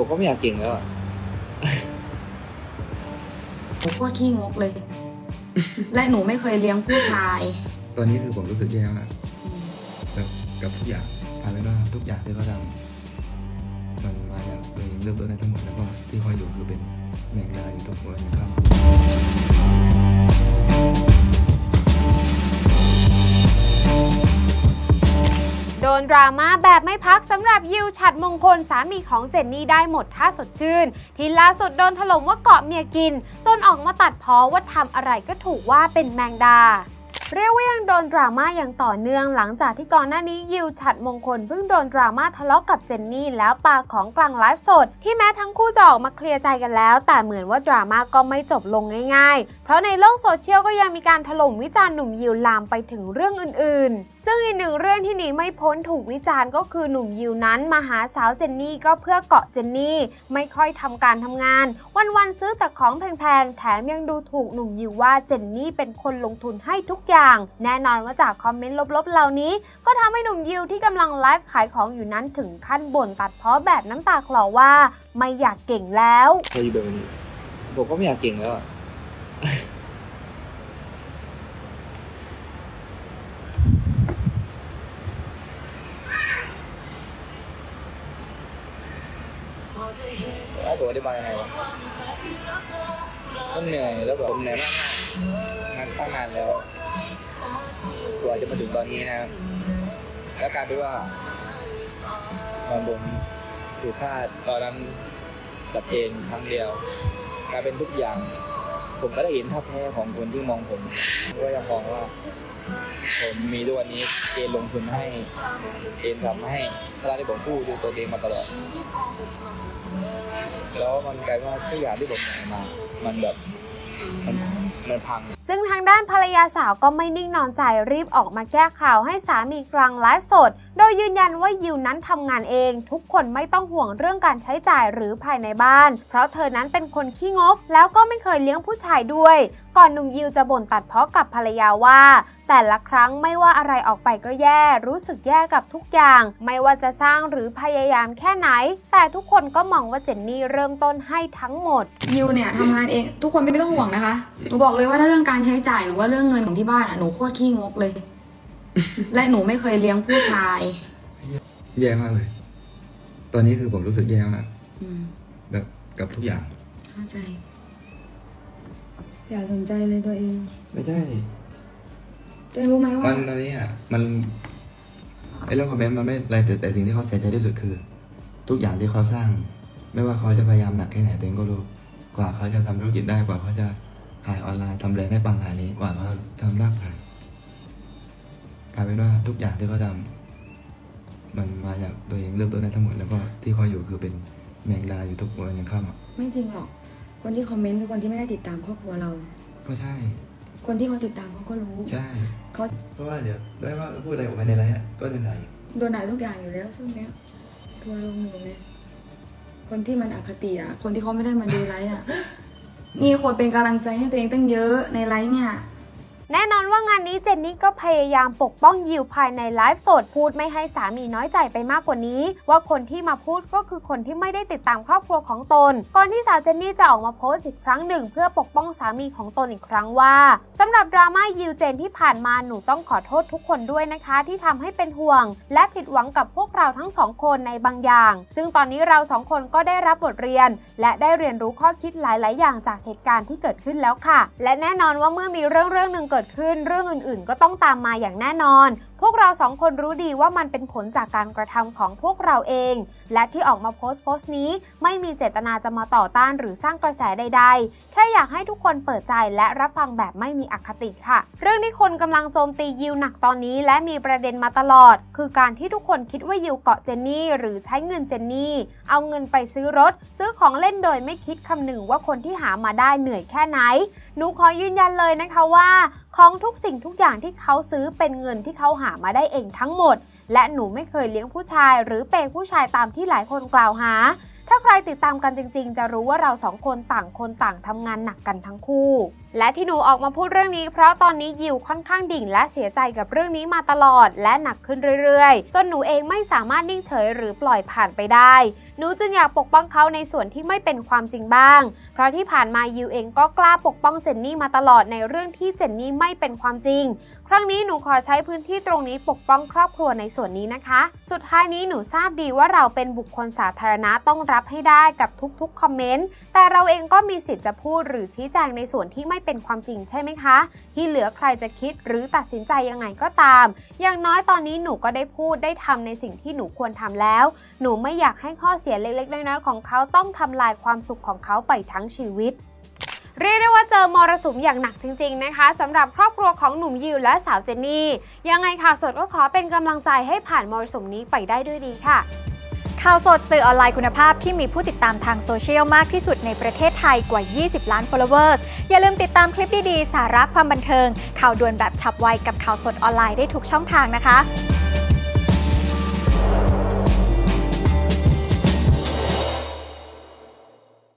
ผมก็ไม่อยากเก่งแล้วอะโคตรขี้งกเลย และหนูไม่เคยเลี้ยงผู้ชาย ตอนนี้คือผมรู้สึกแย่มากแบบกับทุกอย่างกลายเป็นว่าทุกอย่างที่เขาทำมันมาจากตัวเองเริ่มต้นได้ทั้งหมดแล้วก็ที่คอยอยู่คือเป็นแมงดาอยู่ทุกวันนะครับโดราม่าแบบไม่พักสำหรับยิวฉัดมงคลสามีของเจนนี่ได้หมดท่าสดชื่น ที่ล่าสุดโดนถล่มว่าเกาะเมียกิน จนออกมาตัดพ้อว่าทำอะไรก็ถูกว่าเป็นแมงดา เรียกว่ายังโดนดราม่าอย่างต่อเนื่องหลังจากที่ก่อนหน้านี้ยิวฉัดมงคลเพิ่งโดนดราม่าทะเลาะกับเจนนี่แล้วปาของกลางไลฟ์สด ที่แม้ทั้งคู่จะออกมาเคลียร์ใจกันแล้ว แต่เหมือนว่าดราม่าก็ไม่จบลงง่ายๆ เพราะในโลกโซเชียลก็ยังมีการถล่มวิจารณ์หนุ่มยิวลามไปถึงเรื่องอื่นๆ ซึ่งอีกหนึ่งเรื่องที่หนีไม่พ้นถูกวิจารณ์ก็คือหนุ่มยิวนั้นมาหาสาวเจนนี่ก็เพื่อเกาะเจนนี่ไม่ค่อยทำการทำงาน วันๆซื้อแต่ของแพงๆแถมยังดูถูกหนุ่มยิวว่าเจนนี่เป็นคนลงทุนให้ทุกอย่างแน่นอนว่าจากคอมเมนต์ลบๆ เหล่านี้ ก็ทำให้หนุ่มยิวที่กำลังไลฟ์ขายของอยู่นั้นถึงขั้นบ่นตัดเพ้อแบบน้ำตาคลอว่าไม่อยากเก่งแล้วพออยู่แบบนี้ผมก็ไม่อยากเก่งแล้วอะให้ผมอธิบายยังไงวะก็เหนื่อยแล้วแบบผมเหนื่อยมากงานตั้งนานแล้ว ว่าจะมาถึงตอนนี้นะครับแล้วกลายเป็นว่าตอนผมถูกฆ่าตอนนั้นกับเจนครั้งเดียวกลายเป็นทุกอย่าง ผมก็ได้เห็นท่าแท้ของคนที่มองผมก็ยังมองว่า ผมมีทุกวันนี้เจนลงทุนให้เจนทำให้เวลาที่ผมสู้ดูตัวเองมาตลอดแล้วมันกลายเป็นว่าทุกอย่างที่ผมเหนื่อยมา มันแบบ มันมันพัง ซึ่งทางด้านภรรยาสาวก็ไม่นิ่งนอนใจรีบออกมาแก้ข่าวให้สามีกลางไลฟ์สด โดยยืนยันว่ายิวนั้นทำงานเอง ทุกคนไม่ต้องห่วงเรื่องการใช้จ่ายหรือภายในบ้าน เพราะเธอนั้นเป็นคนขี้งก แล้วก็ไม่เคยเลี้ยงผู้ชายด้วย ก่อนหนุ่มยิวจะบ่นตัดเพ้อกับภรรยาว่า แต่ละครั้งไม่ว่าอะไรออกไปก็แย่ รู้สึกแย่กับทุกอย่าง ไม่ว่าจะสร้างหรือพยายามแค่ไหน แต่ทุกคนก็มองว่าเจนนี่เริ่มต้นให้ทั้งหมด ยิวเนี่ยทำงานเองทุกคนไม่ต้องห่วงนะคะ หนูบอกเลยว่าถ้าเรื่องการใช้จ่ายหรือว่าเรื่องเงินของที่บ้านอะหนูโคตรขี้งกเลย และหนูไม่เคยเลี้ยงผู้ชาย แย่มากเลย ตอนนี้คือผมรู้สึกแย่มากอืมแบบกับทุกอย่าง เข้าใจ อย่าสนใจเลยตัวเอง ไม่ใช่ ตัวเองรู้ไหมว่ามันตอนนี้อะมันไอ้เรื่องคอมเมนต์มันไม่อะไรแต่แต่สิ่งที่เขาเสียใจที่สุดคือ ทุกอย่างที่เขาสร้าง ไม่ว่าเขาจะพยายามหนักแค่ไหนตัวเองก็รู้กว่าเขาจะทำธุรกิจได้กว่าเขาจะขายออนไลน์ทำแบรนด์ได้ปังขนาดนี้กว่าเขาทำรากฐานกลายเป็นว่าทุกอย่างที่เขาทำมันมาจากตัวเองเริ่มต้นได้ทั้งหมดแล้วก็ที่เขาอยู่คือเป็นแมงดาอยู่ทุกวันยังข้ามอะไม่จริงหรอก คนที่คอมเมนต์คือคนที่ไม่ได้ติดตามครอบครัวเรา ก็ใช่ คนที่เขาติดตามเขาก็รู้ใช่เขาเพราะว่าเดี๋ยวได้ว่าพูดอะไรออกไปในไลน์อะก็โดนด่าอีกโดนด่าทุกอย่างอยู่แล้วช่วงเนี้ยทัวร์ลงหนูเนี่ยคนที่มันอคติอะ คนที่เขาไม่ได้มาดูไลฟ์อะ นี่คนเป็นกำลังใจให้ตัวเองตั้งเยอะในไลฟ์เนี่ย แน่นอนว่างานนี้เจนนี่ก็พยายามปกป้องยิวภายในไลฟ์สดพูดไม่ให้สามีน้อยใจไปมากกว่านี้ ว่าคนที่มาพูดก็คือคนที่ไม่ได้ติดตามครอบครัวของตน ก่อนที่สาวเจนนี่จะออกมาโพสต์อีกครั้งหนึ่ง เพื่อปกป้องสามีของตนอีกครั้งว่าสำหรับดราม่ายิวเจนที่ผ่านมาหนูต้องขอโทษทุกคนด้วยนะคะ ที่ทำให้เป็นห่วง และผิดหวังกับพวกเราทั้งสองคนในบางอย่าง ซึ่งตอนนี้เราสองคนก็ได้รับบทเรียน และได้เรียนรู้ข้อคิดหลาย ๆ อย่างจากเหตุการณ์ที่เกิดขึ้นแล้วค่ะ และแน่นอนว่าเมื่อมีเรื่องเรื่องหนึ่งเกิดดขึ้นเรื่องอื่นๆ ก็ต้องตามมาอย่างแน่นอน พวกเราสองคนรู้ดีว่ามันเป็นผลจากการกระทำของพวกเราเอง และที่ออกมาโพสต์โพสต์นี้ ไม่มีเจตนาจะมาต่อต้านหรือสร้างกระแสใด ๆ แค่อยากให้ทุกคนเปิดใจและรับฟังแบบไม่มีอคติค่ะ เรื่องที่คนกำลังโจมตียิวหนักตอนนี้ และมีประเด็นมาตลอด คือการที่ทุกคนคิดว่ายิวเกาะเจนนี่หรือใช้เงินเจนนี่ เอาเงินไปซื้อรถ ซื้อของเล่นโดยไม่คิดคำนึงว่าคนที่หามาได้เหนื่อยแค่ไหน หนูขอยืนยันเลยนะคะว่าของทุกสิ่งทุกอย่างที่เขาซื้อเป็นเงินที่เขาหามาได้เองทั้งหมด และหนูไม่เคยเลี้ยงผู้ชาย หรือเปย์ผู้ชายตามที่หลายคนกล่าวหา ถ้าใครติดตามกันจริง ๆ จะรู้ว่าเราสองคนต่างคนต่างทำงานหนักกันทั้งคู่ และที่หนูออกมาพูดเรื่องนี้เพราะตอนนี้ยิวค่อนข้างดิ่ง และเสียใจกับเรื่องนี้มาตลอด และหนักขึ้นเรื่อยๆ จนหนูเองไม่สามารถนิ่งเฉยหรือปล่อยผ่านไปได้ หนูจึงอยากปกป้องเขาในส่วนที่ไม่เป็นความจริงบ้าง เพราะที่ผ่านมายิวเองก็กล้าปกป้องเจนนี่มาตลอดในเรื่องที่เจนนี่ไม่เป็นความจริง ครั้งนี้หนูขอใช้พื้นที่ตรงนี้ปกป้องครอบครัวในส่วนนี้นะคะ สุดท้ายนี้หนูทราบดีว่าเราเป็นบุคคลสาธารณะต้องรับให้ได้กับทุกๆคอมเมนต์แต่เราเองก็มีสิทธิ์จะพูดหรือชี้แจงในส่วนที่ไม่เป็นความจริงใช่ไหมคะ ที่เหลือใครจะคิดหรือตัดสินใจยังไงก็ตาม อย่างน้อยตอนนี้หนูก็ได้พูดได้ทำในสิ่งที่หนูควรทำแล้ว หนูไม่อยากให้ข้อเสียเล็กๆน้อยๆของเขาต้องทำลายความสุขของเขาไปทั้งชีวิตเรียกได้ว่าเจอมรสุมอย่างหนักจริง ๆ นะคะสำหรับครอบครัวของหนุ่มยิวและสาวเจนนี่ ยังไงข่าวสดก็ขอเป็นกำลังใจให้ผ่านมรสุมนี้ไปได้ด้วยดีค่ะ ข่าวสดสื่อออนไลน์คุณภาพที่มีผู้ติดตามทางโซเชียลมากที่สุดในประเทศไทยกว่า 20 ล้าน followers อย่าลืมติดตามคลิปดี ๆ สาระความบันเทิง ข่าวด่วนแบบฉับไวกับข่าวสดออนไลน์ได้ทุกช่องทางนะคะ